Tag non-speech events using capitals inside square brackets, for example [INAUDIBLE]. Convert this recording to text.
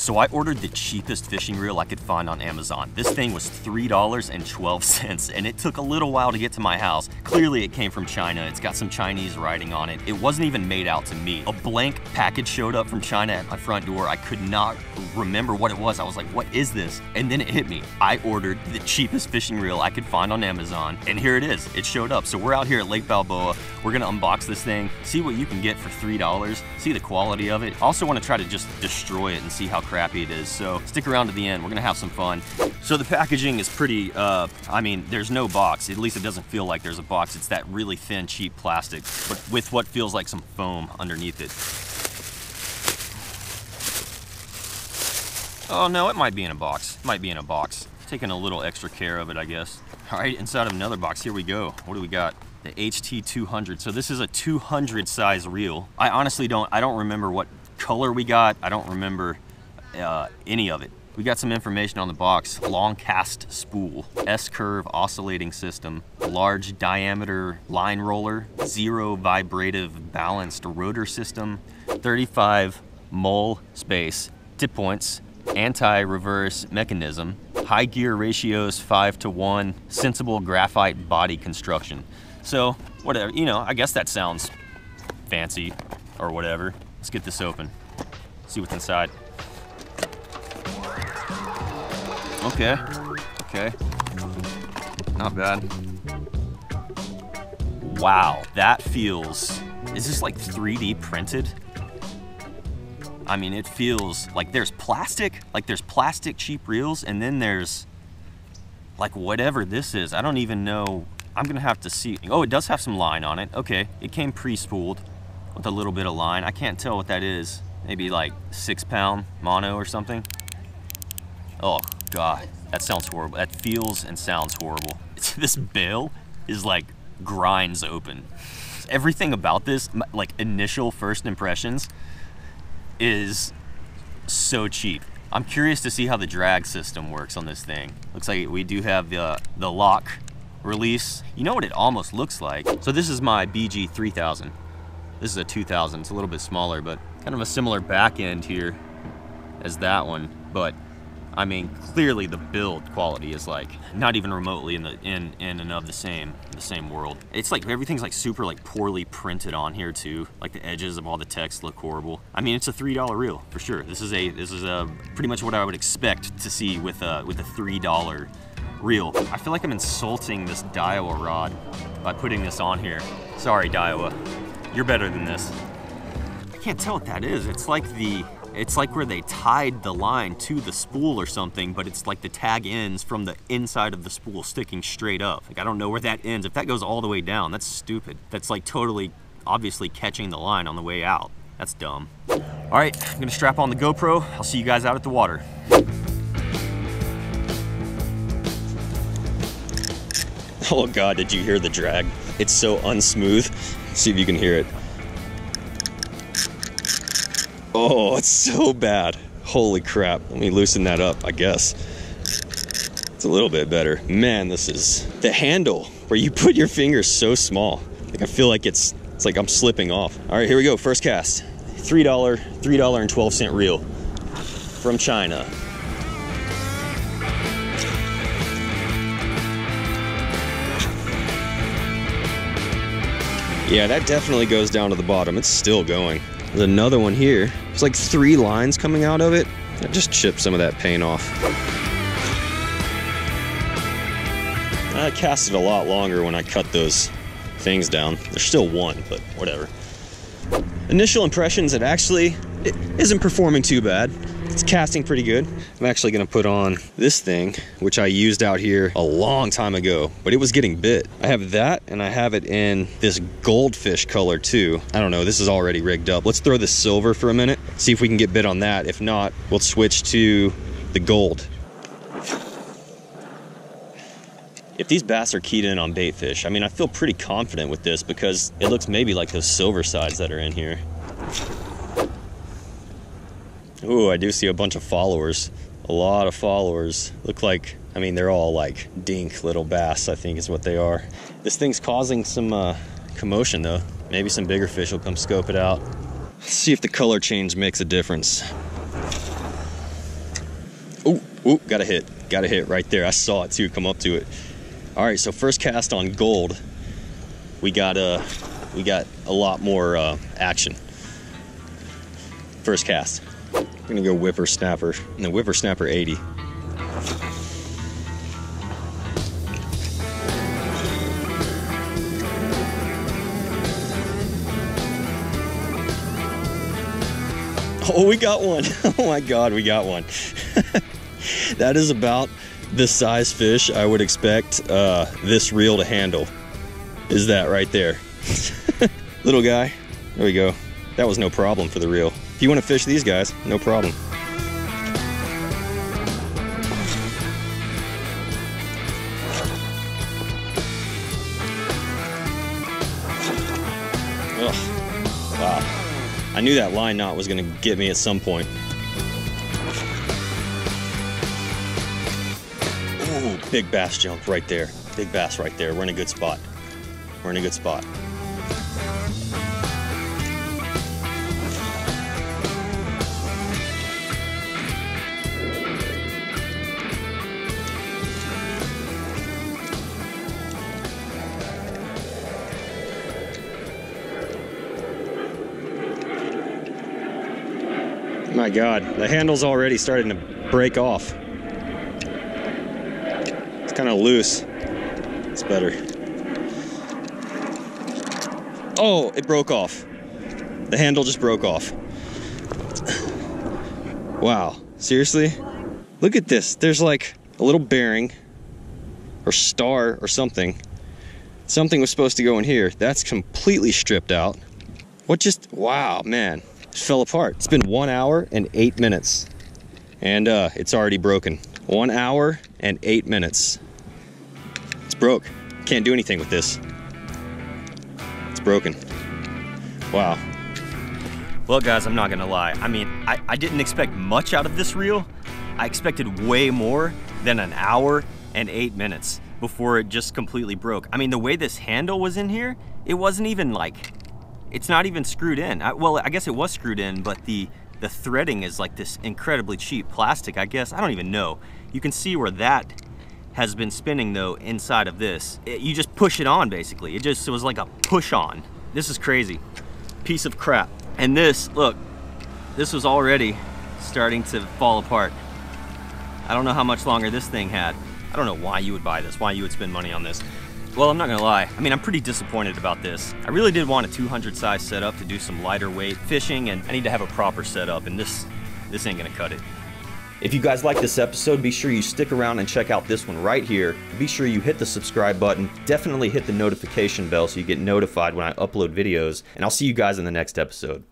So I ordered the cheapest fishing reel I could find on Amazon. This thing was $3.12 and it took a little while to get to my house. Clearly it came from China. It's got some Chinese writing on it. It wasn't even made out to me. A blank package showed up from China at my front door. I could not remember what it was. I was like, what is this? And then it hit me. I ordered the cheapest fishing reel I could find on Amazon and here it is. It showed up. So we're out here at Lake Balboa. We're gonna unbox this thing, see what you can get for $3, see the quality of it. Also wanna try to just destroy it and see how crappy it is. So stick around to the end. We're gonna have some fun. So the packaging is pretty, uh, I mean, there's no box. At least it doesn't feel like there's a box. It's that really thin, cheap plastic, but with what feels like some foam underneath it. Oh no, it might be in a box. It might be in a box. Taking a little extra care of it, I guess. All right, inside of another box, here we go. What do we got? The HT200. So this is a 200 size reel. I honestly don't, I don't remember what color we got. I don't remember uh, any of it. We got some information on the box. Long cast spool, S-curve oscillating system, large diameter line roller, zero vibrative balanced rotor system, 35 mole space, tip points, anti-reverse mechanism, high gear ratios 5 to 1, sensible graphite body construction. So, whatever, you know, I guess that sounds fancy or whatever. Let's get this open, see what's inside. Okay, okay. Not bad. Wow, that feels, is this like 3D printed? I mean, it feels like there's plastic, like there's plastic cheap reels, and then there's like whatever this is. I don't even know. I'm gonna have to see. Oh, it does have some line on it. Okay, it came pre-spooled with a little bit of line. I can't tell what that is. Maybe like six pound mono or something. Oh, God, that sounds horrible. That feels and sounds horrible. [LAUGHS] this bail is like grinds open. Everything about this, like initial first impressions, is so cheap. I'm curious to see how the drag system works on this thing. Looks like we do have the, the lock release. You know what it almost looks like? So this is my BG 3000. This is a 2000, it's a little bit smaller, but kind of a similar back end here as that one. But I mean, clearly the build quality is like not even remotely in the in in and of the same the same world. It's like everything's like super like poorly printed on here too. Like the edges of all the text look horrible. I mean, it's a three dollar reel for sure. This is a this is a pretty much what I would expect to see with a with a three dollar reel. I feel like I'm insulting this Daiwa rod by putting this on here. Sorry, Daiwa. You're better than this. I can't tell what that is. It's like the it's like where they tied the line to the spool or something, but it's like the tag ends from the inside of the spool sticking straight up. Like I don't know where that ends. If that goes all the way down, that's stupid. That's like totally obviously catching the line on the way out. That's dumb. All right, I'm gonna strap on the GoPro. I'll see you guys out at the water. Oh God, did you hear the drag? It's so unsmooth. See if you can hear it. Oh, [LAUGHS] it's so bad. Holy crap. Let me loosen that up, I guess. It's a little bit better. Man, this is the handle where you put your fingers so small. Like I feel like it's it's like I'm slipping off. All right, here we go. First cast. $3, $3.12 reel from China. Yeah, that definitely goes down to the bottom. It's still going. There's another one here. It's like three lines coming out of it. I just chipped some of that paint off. I casted a lot longer when I cut those things down. There's still one, but whatever. Initial impressions, it actually it isn't performing too bad. It's casting pretty good. I'm actually gonna put on this thing, which I used out here a long time ago, but it was getting bit. I have that and I have it in this goldfish color too. I don't know, this is already rigged up. Let's throw the silver for a minute, see if we can get bit on that. If not, we'll switch to the gold. If these bass are keyed in on bait fish, I mean, I feel pretty confident with this because it looks maybe like those silver sides that are in here. Ooh, I do see a bunch of followers. A lot of followers. Look like, I mean, they're all like dink little bass, I think is what they are. This thing's causing some uh, commotion though. Maybe some bigger fish will come scope it out. Let's see if the color change makes a difference. Ooh, ooh, got a hit. Got a hit right there. I saw it too, come up to it. All right, so first cast on gold. We got uh, we got a lot more uh, action. First cast. I'm gonna go whippersnapper, and the whippersnapper 80. [LAUGHS] Oh, we got one. [LAUGHS] Oh my God, we got one. [LAUGHS] that is about the size fish I would expect uh, this reel to handle. Is that right there. Little guy, there we go. That was no problem for the reel. If you want to fish these guys, no problem. Ugh. Wow. I knew that line knot was gonna get me at some point. Ooh, big bass jump right there. Big bass right there. We're in a good spot. We're in a good spot. My God, the handle's already starting to break off. It's kind of loose. It's better. Oh, it broke off. The handle just broke off. Wow, seriously? Look at this. There's like a little bearing or star or something. Something was supposed to go in here. That's completely stripped out. What just, wow, man fell apart. It's been one hour and eight minutes and uh, it's already broken. One hour and eight minutes. It's broke. Can't do anything with this. It's broken. Wow. Well, guys, I'm not gonna lie. I mean, I, I didn't expect much out of this reel. I expected way more than an hour and eight minutes before it just completely broke. I mean, the way this handle was in here, it wasn't even like it's not even screwed in. I, well, I guess it was screwed in, but the, the threading is like this incredibly cheap plastic, I guess. I don't even know. You can see where that has been spinning though inside of this. It, you just push it on basically. It just it was like a push on. This is crazy. Piece of crap. And this, look, this was already starting to fall apart. I don't know how much longer this thing had. I don't know why you would buy this, why you would spend money on this. Well, I'm not gonna lie. I mean, I'm pretty disappointed about this. I really did want a 200 size setup to do some lighter weight fishing, and I need to have a proper setup, and this, this ain't gonna cut it. If you guys like this episode, be sure you stick around and check out this one right here. Be sure you hit the subscribe button. Definitely hit the notification bell so you get notified when I upload videos, and I'll see you guys in the next episode.